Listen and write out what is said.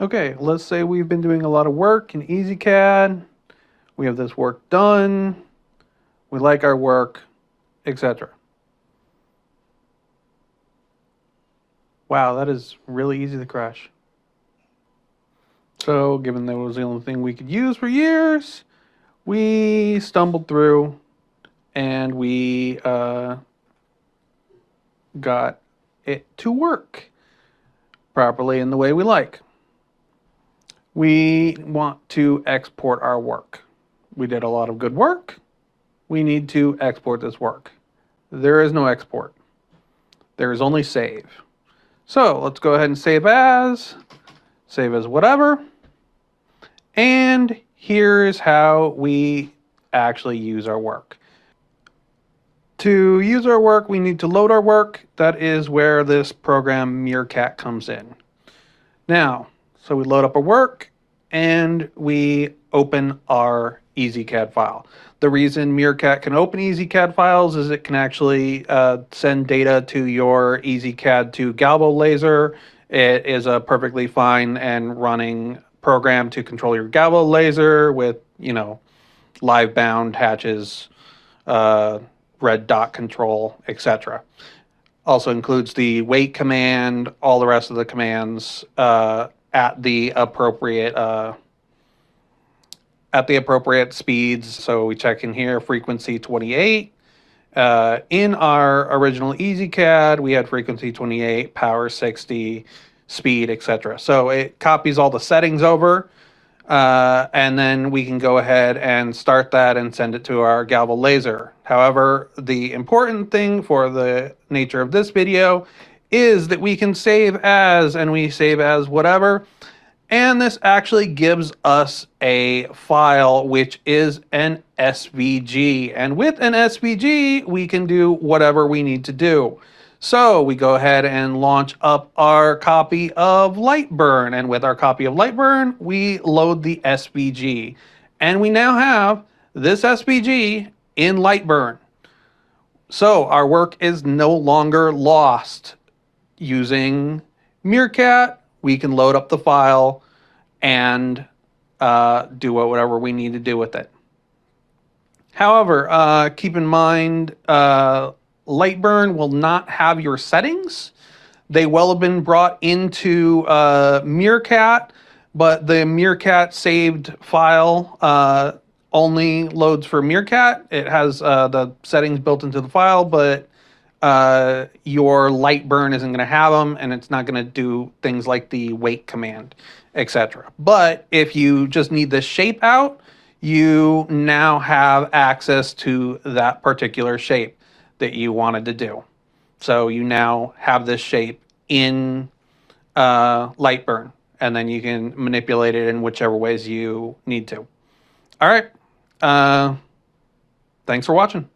Okay, let's say we've been doing a lot of work in EZCad. We have this work done. We like our work, etc. Wow, that is really easy to crash. So, given that was the only thing we could use for years, we stumbled through and we uh, got it to work properly in the way we like. We want to export our work. We did a lot of good work. We need to export this work. There is no export. There is only save. So let's go ahead and save as, save as whatever. And here's how we actually use our work. To use our work, we need to load our work. That is where this program MeerK40t comes in. Now, so we load up a work and we open our EZCad file. The reason MeerK40t can open EZCad files is it can actually uh, send data to your EZCad2 Galvo laser. It is a perfectly fine and running program to control your Galvo laser with, you know, live bound hatches, uh, red dot control, etc. Also includes the wait command, all the rest of the commands uh, at the appropriate uh, at the appropriate speeds. So we check in here frequency 28. Uh, in our original EZCad, we had frequency 28, power 60, speed, etc. So it copies all the settings over, uh, and then we can go ahead and start that and send it to our Galvo laser. However, the important thing for the nature of this video is that we can save as, and we save as whatever, and this actually gives us a file which is an SVG. And with an SVG, we can do whatever we need to do. So we go ahead and launch up our copy of Lightburn. And with our copy of Lightburn, we load the SVG. And we now have this SVG in Lightburn. So our work is no longer lost. Using MeerK40t, we can load up the file and uh, do whatever we need to do with it. However, uh, keep in mind, uh, Lightburn will not have your settings. They will have been brought into uh, MeerK40t, but the MeerK40t saved file uh, only loads for MeerK40t. It has uh, the settings built into the file, but uh, your Lightburn isn't going to have them, and it's not going to do things like the wait command, etc. But if you just need the shape out, you now have access to that particular shape that you wanted to do. So you now have this shape in uh, Lightburn, and then you can manipulate it in whichever ways you need to. All right. Uh, thanks for watching.